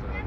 Santa.